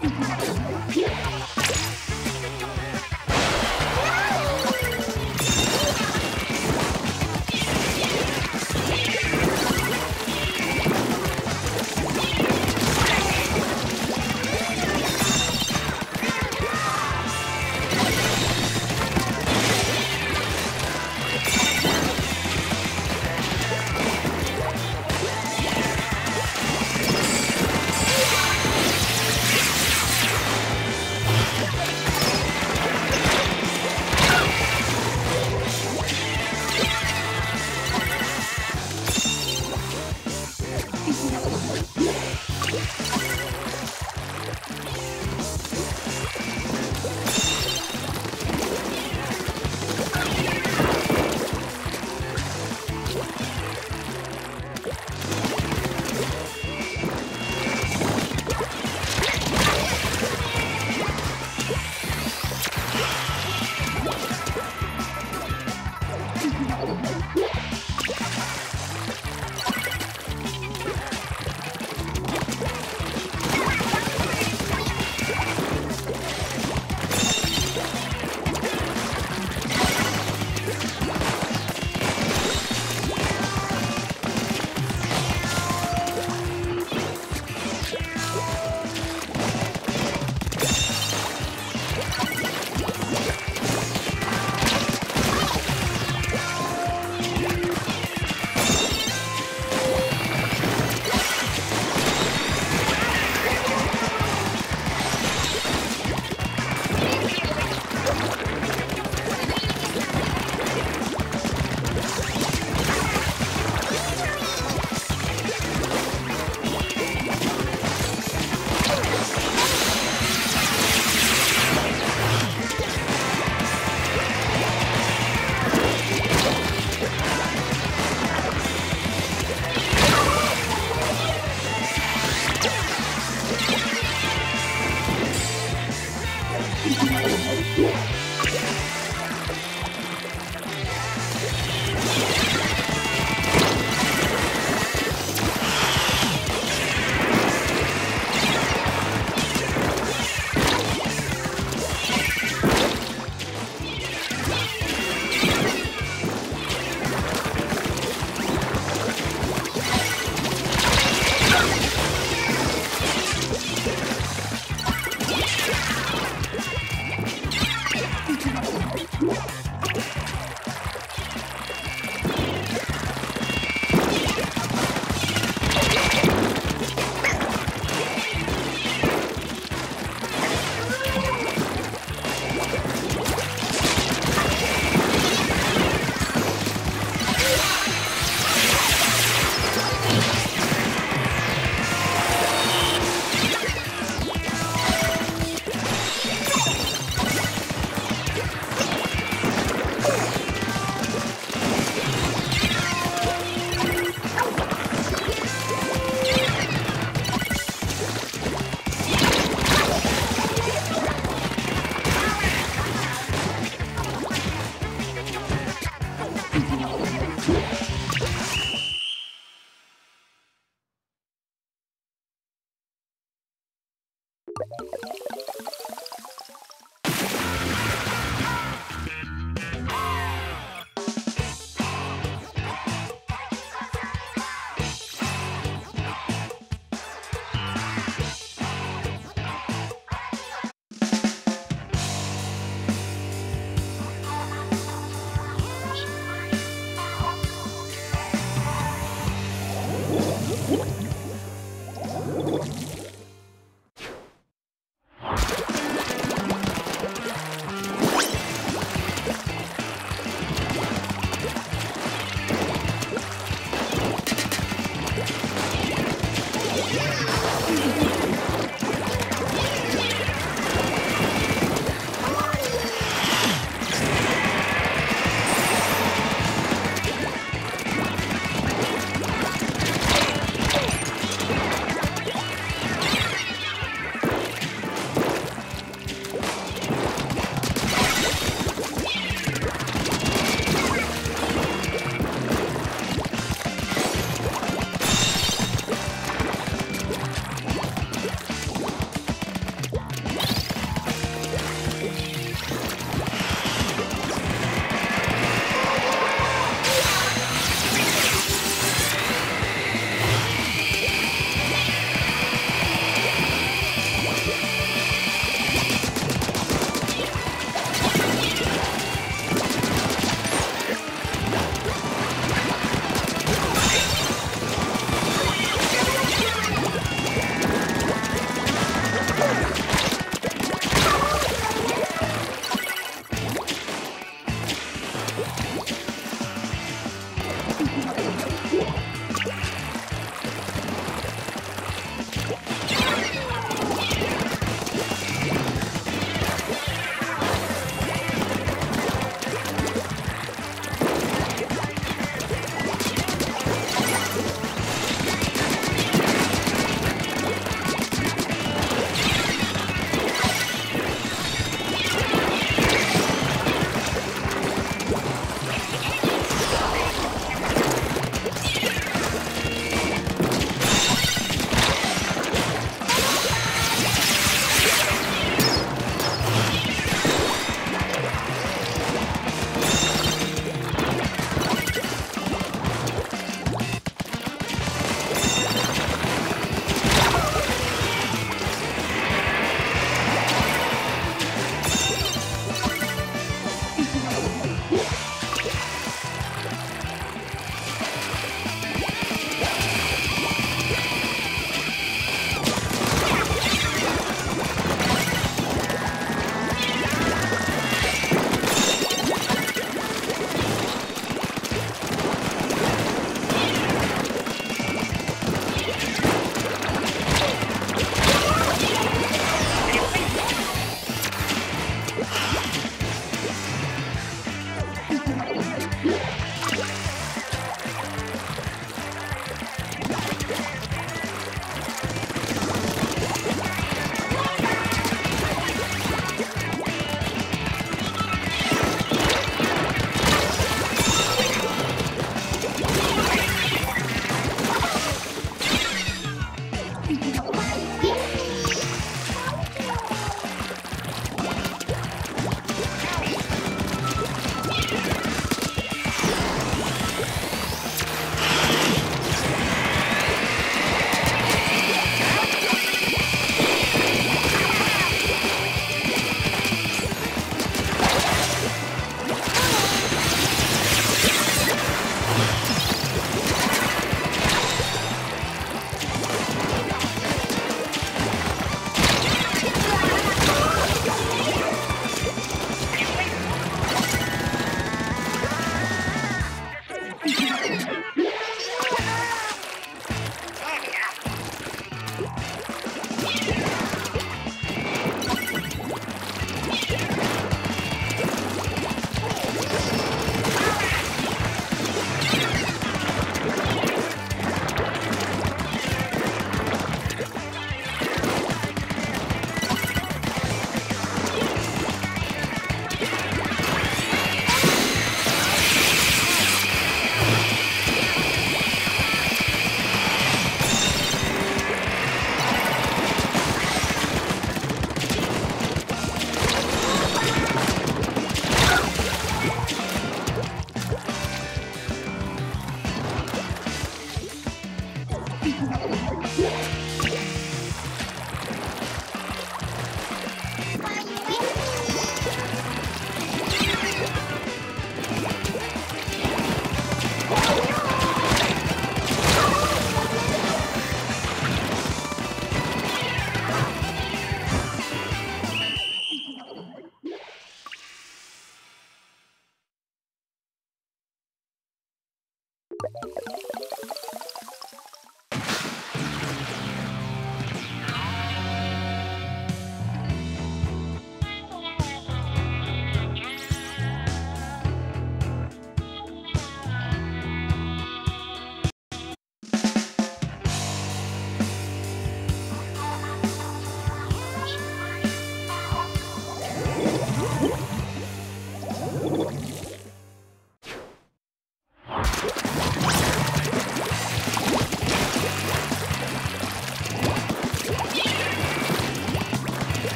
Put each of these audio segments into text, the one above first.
Yeah.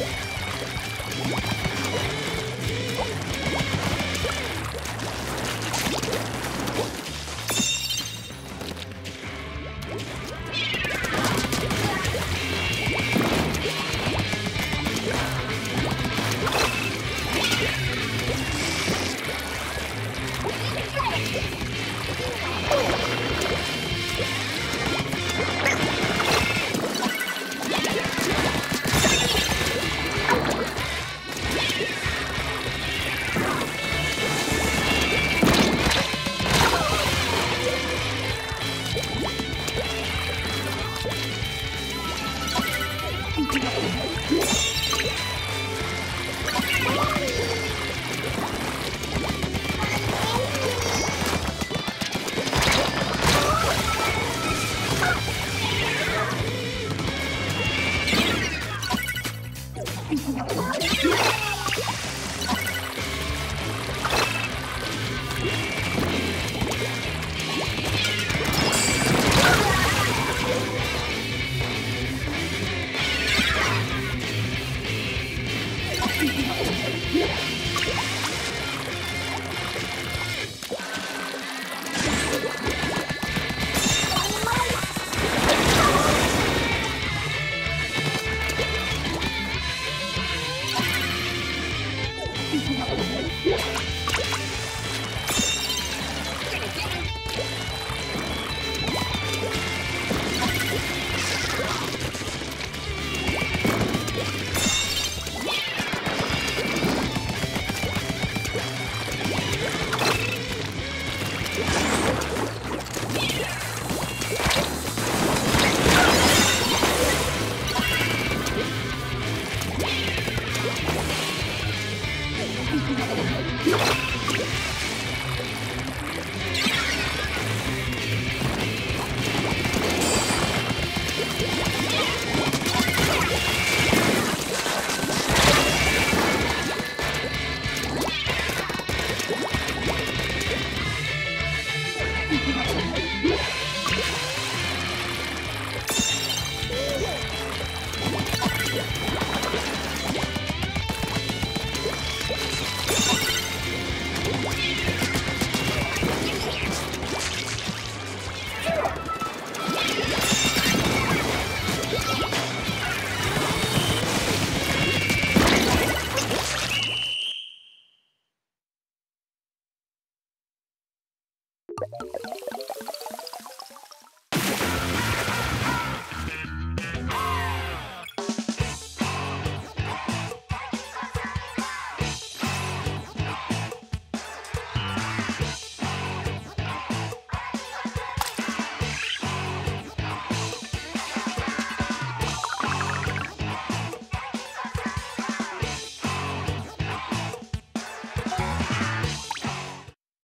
Yeah.